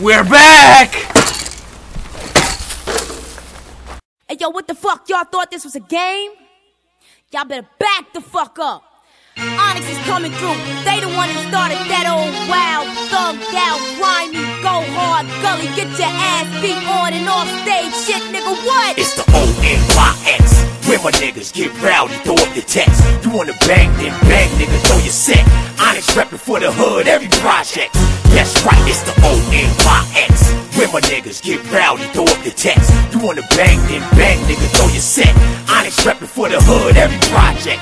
We're back! Hey, yo, what the fuck? Y'all thought this was a game? Y'all better back the fuck up. Onyx is coming through. They the one that started that old wild, thugged out, grimy, go hard, gully, get your ass beat on and off stage shit, nigga. What? It's the O-N-Y-X. Where my niggas get rowdy, throw up the text. You wanna bang, then for the hood, every project. That's right, it's the O-N-Y-X. Where my niggas get rowdy, throw up the text. You wanna bang, then bang, nigga, throw your set. Onyx reppin' for the hood, every project.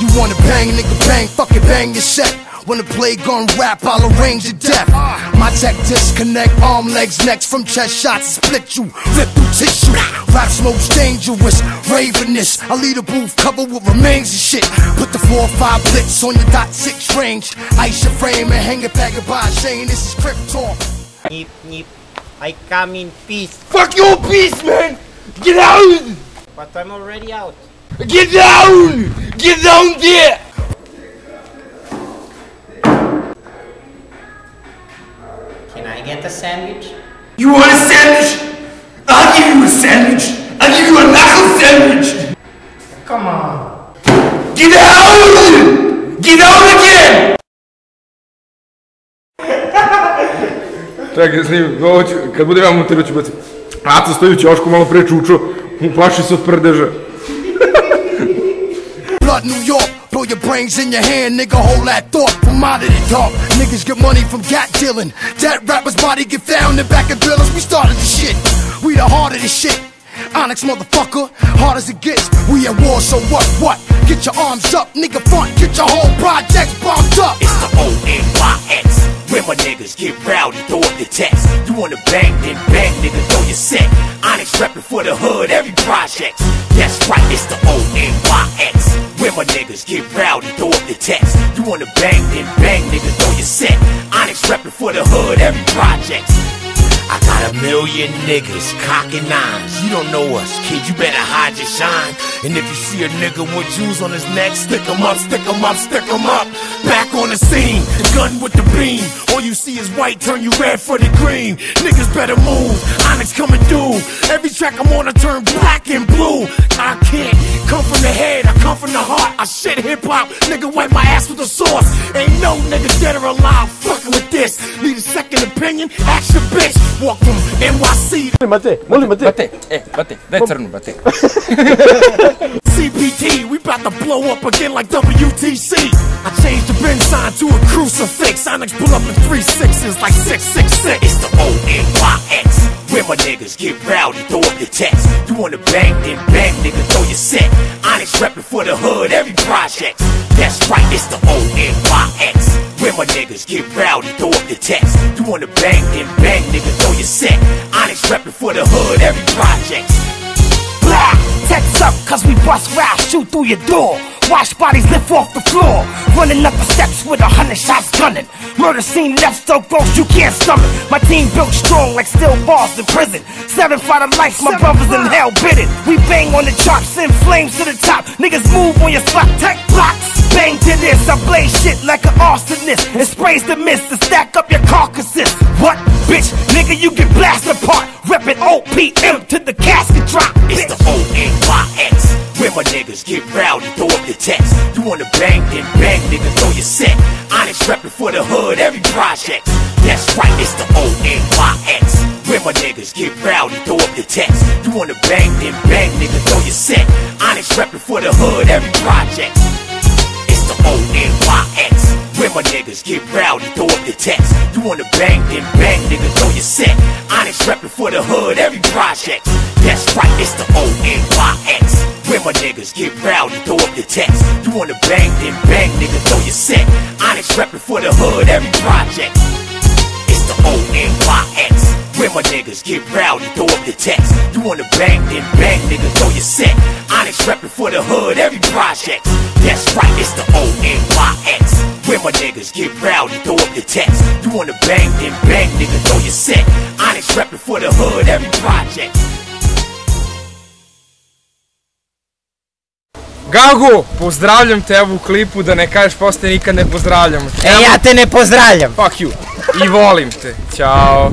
You wanna bang, nigga, bang, fucking bang your set. When the play gun rap, I'll arrange your death. My tech disconnect, arm, legs, necks from chest shots, split you, rip through tissue. Rap smoke's dangerous, ravenous. I lead a booth covered with remains and shit. Put the four or five blitz on your dot 6 range. Ice your frame and hang it back by Shane. This is Krypton. Nip, nip. I come in peace, Fuck your peace, man! Get down! but I'm already out. Get down! Get down there! I get a sandwich? You want a sandwich? I'll give you a sandwich! I'll give you a knuckle sandwich! Come on. Get down! Get down again! Ovo ću, kad budem ja montirao ću baciti. Aca stoji u ćošku, malo pre čučo, plaši se od prdeža. Blood New York, your brains in your hand, nigga. Hold that thought out of. Niggas get money from cat dealing. That rapper's body get found in back of drillers. We started the shit. We the heart of the shit. Onyx motherfucker, hard as it gets. We at war, so what? What? Get your arms up, nigga. Front, get your whole project bombed up. It's the O-N-Y-X. Where my niggas get rowdy, throw up the text. You wanna bang, then bang, nigga, throw your set. Onyx reppin' for the hood, every project. That's right, it's the O-N-Y-X. Where my niggas get rowdy, throw up the text. You wanna bang, then bang, nigga, throw your set. Onyx reppin' for the hood, every project. I got a million niggas cocking nines. You don't know us, kid. You better hide your shine. And if you see a nigga with jewels on his neck, stick 'em up, stick 'em up, stick 'em up. Back on the scene, the gun with the beam. All you see is white, turn you red for the green. Niggas better move. Onyx coming through. Every track I'm on, I turn black and blue. I can't come from the head, I come from the heart. I shit hip hop, nigga wipe my ass with a sauce. Ain't no nigga dead or alive fucking with this. Need a second opinion? Ask your bitch. Walk from NYC to Mate, Mate. Bate, e, bate, daj crnu, bate. CPT, we about to blow up again like WTC. I changed the bin sign to a crucifix. Onyx pull up in three sixes like 666. It's the O-N-Y-X. Where my niggas get rowdy, throw up your text. You wanna bang, then bang, nigga, throw your set. Onyx reppin' for the hood, every project. That's right, it's the O-N-Y-X. Where my niggas get rowdy, throw up your text. You wanna bang, then bang, nigga, throw your set. Onyx reppin' for the hood, every project. Shoot through your door. Wash bodies lift off the floor. Running up the steps with a hundred shots gunning. Murder scene left so gross you can't stomach. My team built strong like steel bars in prison. Seven fight of life, my brothers in hell bidden. We bang on the charts, send flames to the top. Niggas move on your spot, tech blocks. Bang to this, I blaze shit like an arsonist. And sprays the mist to stack up your carcasses. What? Bitch, nigga, you get blasted apart. Reppin' OPM to the casket drop. It's Bitch. the O-N-Y-X. My niggas get rowdy, throw up the text. You wanna bang, then bang, nigga, throw your set. Onyx reppin' for the hood, every project. That's right, it's the O-N-Y-X. Where my niggas get rowdy, throw up the text. You wanna bang, then bang, nigga, throw your set. Onyx reppin' for the hood, every project. It's the O-N-Y-X. Where my niggas get rowdy, throw up the text. You wanna bang, then bang, nigga, throw your set. Onyx reppin' for the hood, every project. That's right, it's the O-N-Y-X. Where my niggas get rowdy, throw up the text. You wanna bang, then bang, nigga, throw your set. Onyx reppin' for the hood, every project. It's the O-N-Y-X. Where my niggas get rowdy, throw up the text. You wanna bang, then bang, nigga, throw your set. Onyx reppin' for the hood, every project. That's right, it's the O-N-Y-X. Where my niggas get rowdy, throw up the text. You wanna bang, then bang, nigga, throw your set. Onyx reppin' for the hood, every project. Gago, pozdravljam te evo u klipu, da ne kažeš posle nikad ne pozdravljam. E, ja te ne pozdravljam. Fuck you. I volim te. Ćao.